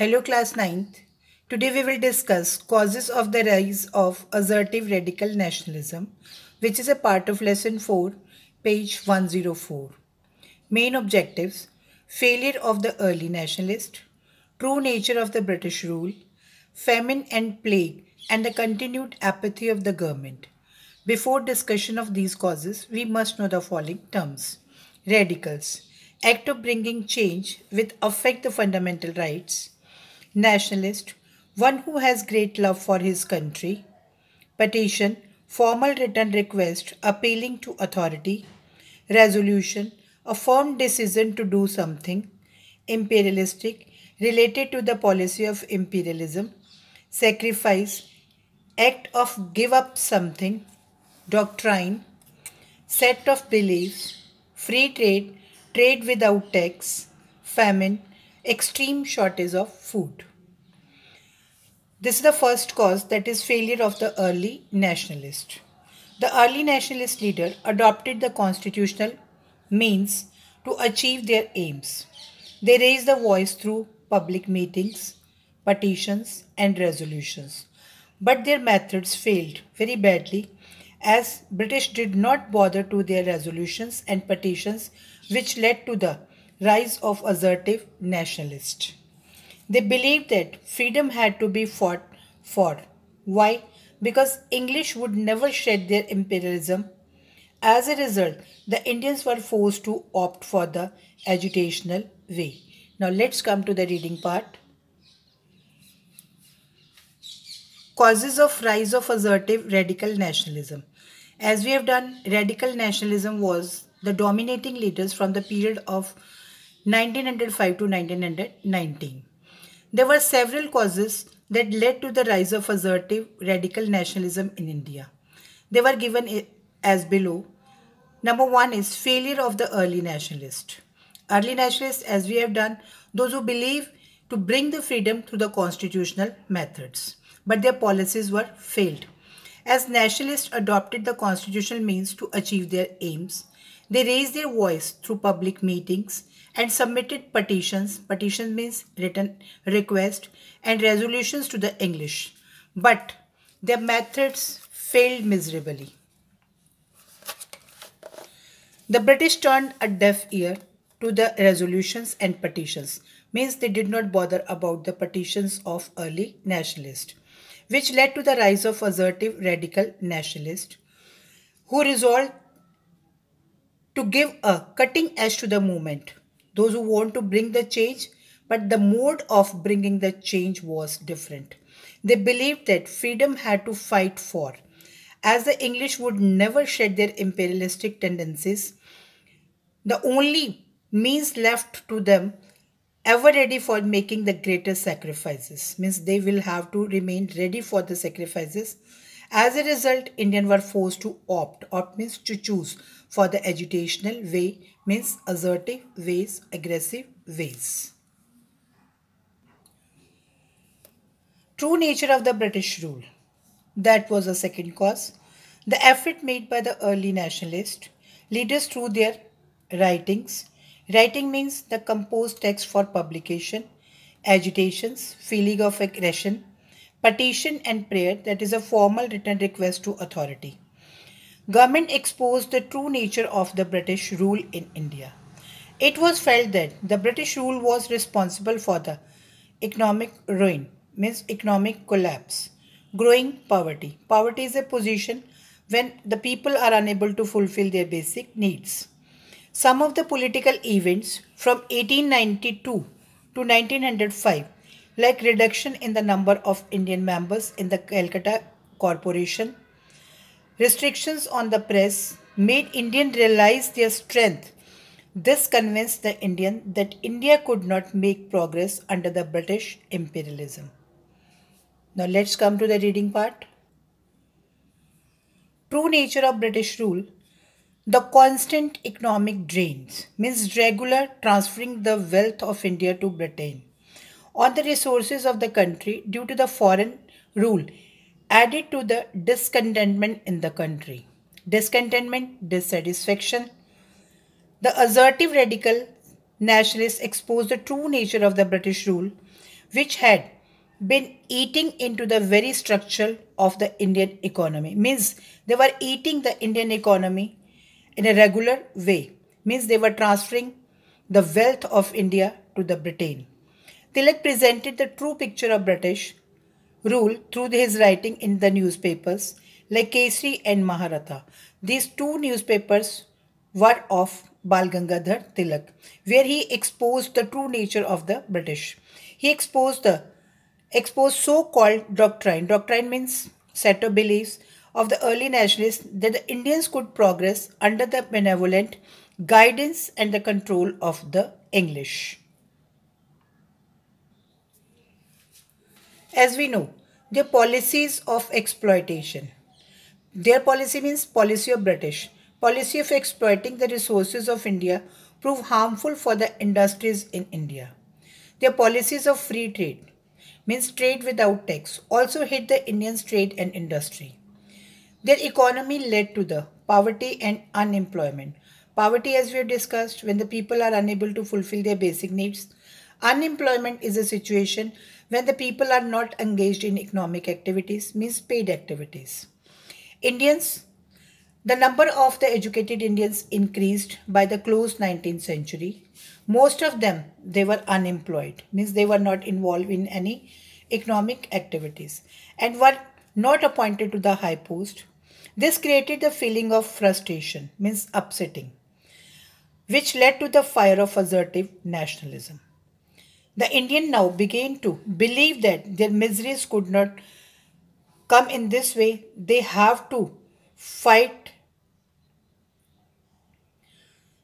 Hello class 9th. Today we will discuss causes of the rise of assertive radical nationalism which is a part of lesson 4 page 104. Main objectives failure of the early nationalist, true nature of the British rule, famine and plague and the continued apathy of the government. Before discussion of these causes we must know the following terms. Radicals act of bringing change with affect the fundamental rights nationalist, one who has great love for his country, petition, formal written request appealing to authority, resolution, a firm decision to do something, imperialistic, related to the policy of imperialism, sacrifice, act of give up something, doctrine, set of beliefs, free trade, trade without tax, famine, extreme shortage of food. This is the first cause that is failure of the early nationalist. The early nationalist leader adopted the constitutional means to achieve their aims. They raised the voice through public meetings, petitions and resolutions. But their methods failed very badly as British did not bother to their resolutions and petitions which led to the rise of assertive nationalists. They believed that freedom had to be fought for. Why? Because English would never shed their imperialism. As a result, the Indians were forced to opt for the agitational way. Now let's come to the reading part. Causes of rise of assertive radical nationalism. As we have done, radical nationalism was the dominating leaders from the period of 1905 to 1919. There were several causes that led to the rise of assertive radical nationalism in India. They were given as below. Number one is failure of the early nationalist. Early nationalists, as we have done, those who believe to bring the freedom through the constitutional methods, but their policies were failed. As nationalists adopted the constitutional means to achieve their aims, they raised their voice through public meetings and submitted petitions, petition means written request, and resolutions to the English. But their methods failed miserably. The British turned a deaf ear to the resolutions and petitions, means they did not bother about the petitions of early nationalists, which led to the rise of assertive radical nationalists who resolved to give a cutting edge to the movement those who want to bring the change, but the mode of bringing the change was different. They believed that freedom had to fight for. As the English would never shed their imperialistic tendencies, the only means left to them ever ready for making the greatest sacrifices means they will have to remain ready for the sacrifices as a result indian were forced to opt opt means to choose for the agitational way means assertive ways, aggressive ways. True nature of the British rule. That was the second cause. The effort made by the early nationalist leaders through their writings. Writing means the composed text for publication, agitations, feeling of aggression, petition and prayer that is a formal written request to authority. Government exposed the true nature of the British rule in India. It was felt that the British rule was responsible for the economic ruin, means economic collapse, growing poverty. Poverty is a position when the people are unable to fulfill their basic needs. Some of the political events from 1892 to 1905, like reduction in the number of Indian members in the Calcutta Corporation, Restrictions on the press made Indian realize their strength. This convinced the Indian that India could not make progress under the British imperialism. Now let's come to the reading part. True nature of British rule. The constant economic drains means regular transferring the wealth of India to Britain on the resources of the country due to the foreign rule added to the discontentment in the country. Discontentment, dissatisfaction. The assertive radical nationalists exposed the true nature of the British rule which had been eating into the very structure of the Indian economy. Means they were eating the Indian economy in a regular way. Means they were transferring the wealth of India to the Britain. Tilak presented the true picture of British rule through his writing in the newspapers like Kesari and Maharatha. These two newspapers were of Bal Gangadhar Tilak, where he exposed the true nature of the British. He exposed the exposed so-called doctrine. Doctrine means set of beliefs of the early nationalists that the Indians could progress under the benevolent guidance and the control of the English. As we know, the policies of exploitation. Their policy means policy of British. Policy of exploiting the resources of India prove harmful for the industries in India. Their policies of free trade means trade without tax also hit the Indians trade and industry. Their economy led to the poverty and unemployment. Poverty as we have discussed when the people are unable to fulfill their basic needs. Unemployment is a situation when the people are not engaged in economic activities means paid activities. Indians the number of the educated Indians increased by the close 19th century. Most of them, they were unemployed, means they were not involved in any economic activities and were not appointed to the high post. This created the feeling of frustration, means upsetting, which led to the fire of assertive nationalism. The Indian now began to believe that their miseries could not come in this way. They have to fight.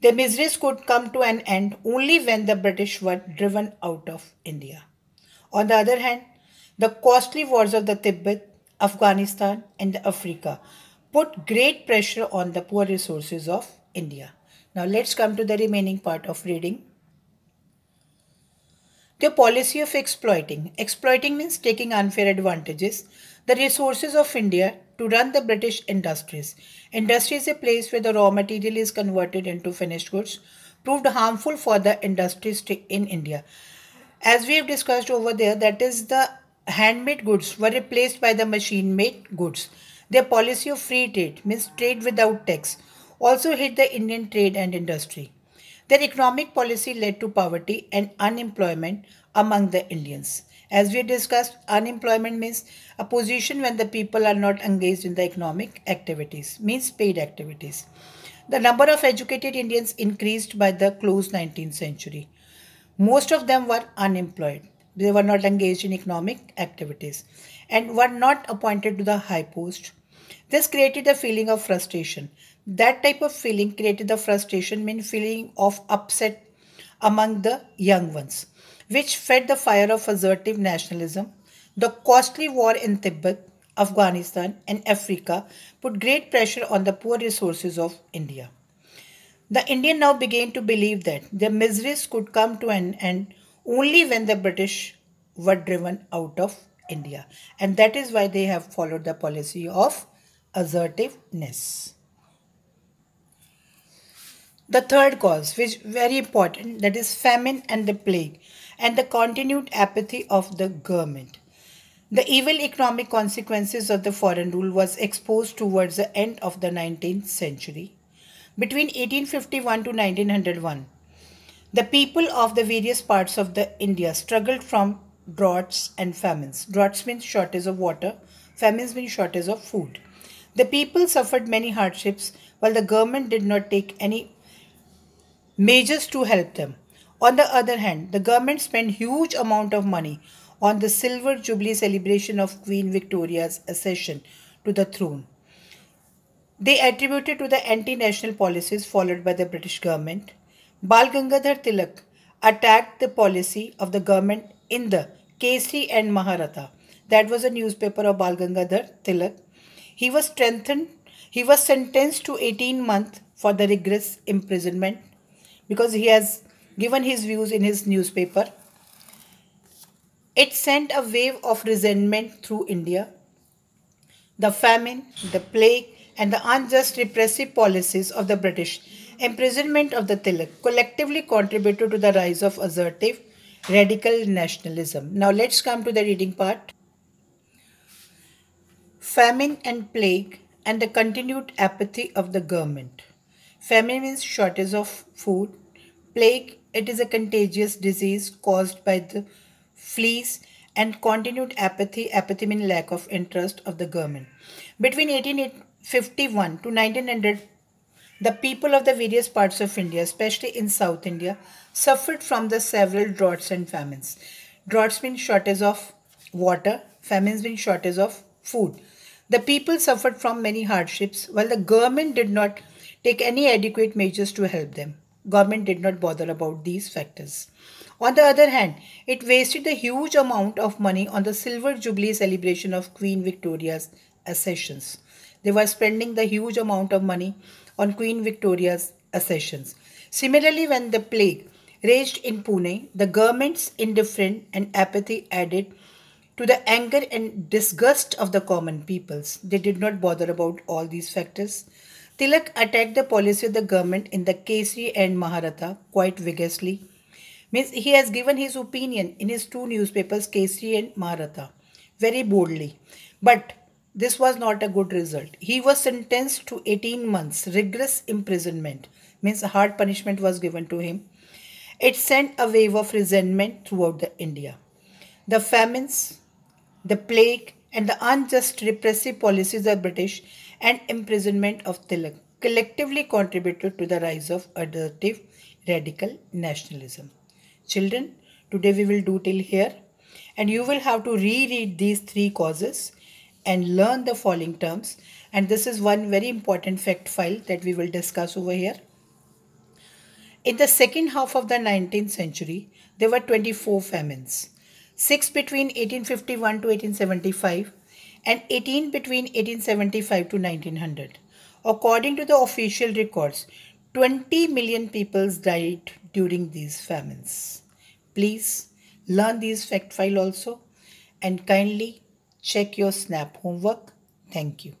Their miseries could come to an end only when the British were driven out of India. On the other hand, the costly wars of the Tibet, Afghanistan, and Africa put great pressure on the poor resources of India. Now let's come to the remaining part of reading. The policy of exploiting. Exploiting means taking unfair advantages. The resources of India to run the British industries. Industry is a place where the raw material is converted into finished goods. Proved harmful for the industries in India. As we have discussed over there, that is the handmade goods were replaced by the machine-made goods. Their policy of free trade means trade without tax also hit the Indian trade and industry. Their economic policy led to poverty and unemployment among the Indians. As we discussed, unemployment means a position when the people are not engaged in the economic activities, means paid activities. The number of educated Indians increased by the close 19th century. Most of them were unemployed. They were not engaged in economic activities and were not appointed to the high post. This created a feeling of frustration that type of feeling created the frustration mean feeling of upset among the young ones which fed the fire of assertive nationalism. The costly war in tibet afghanistan and africa put great pressure on the poor resources of india. The indian now began to believe that their miseries could come to an end only when the british were driven out of india and that is why they have followed the policy of assertiveness the third cause, which very important, that is famine and the plague and the continued apathy of the government. The evil economic consequences of the foreign rule was exposed towards the end of the 19th century. Between 1851 to 1901, the people of the various parts of the India struggled from droughts and famines. Droughts means shortage of water, famines means shortage of food. The people suffered many hardships while the government did not take any measures to help them. On the other hand, the government spent huge amount of money on the silver jubilee celebration of Queen Victoria's accession to the throne. They attributed to the anti-national policies followed by the British government. Bal Gangadhar Tilak attacked the policy of the government in the Kesari and Maharatha. That was a newspaper of Bal Gangadhar Tilak. He was strengthened. He was sentenced to 18 months for the rigorous imprisonment because he has given his views in his newspaper. It sent a wave of resentment through India. The famine, the plague, and the unjust repressive policies of the British imprisonment of the Tilak collectively contributed to the rise of assertive radical nationalism. Now let's come to the reading part. Famine and plague and the continued apathy of the government. Famine means shortage of food. Plague, it is a contagious disease caused by the fleas and continued apathy. Apathy means lack of interest of the government. Between 1851 to 1900, the people of the various parts of India, especially in South India, suffered from the several droughts and famines. Droughts mean shortage of water, famines mean shortage of food. The people suffered from many hardships while the government did not take any adequate measures to help them. Government did not bother about these factors. On the other hand, it wasted a huge amount of money on the Silver Jubilee celebration of Queen Victoria's accessions. They were spending the huge amount of money on Queen Victoria's accessions. Similarly, when the plague raged in Pune, the government's indifference and apathy added to the anger and disgust of the common peoples. They did not bother about all these factors. Tilak attacked the policy of the government in the Kesari and Maharatha quite vigorously. Means he has given his opinion in his two newspapers, Kesari and Maharatha, very boldly. But this was not a good result. He was sentenced to 18 months rigorous imprisonment, means hard punishment was given to him. It sent a wave of resentment throughout the India. The famines, the plague, and the unjust repressive policies of British and imprisonment of Tilak collectively contributed to the rise of assertive radical nationalism. Children, today we will do till here and you will have to reread these three causes and learn the following terms. And this is one very important fact file that we will discuss over here. In the second half of the 19th century, there were 24 famines. 6 between 1851 to 1875 and 18 between 1875 to 1900. According to the official records, 20 million people died during these famines. Please learn these fact file also and kindly check your SNAP homework. Thank you.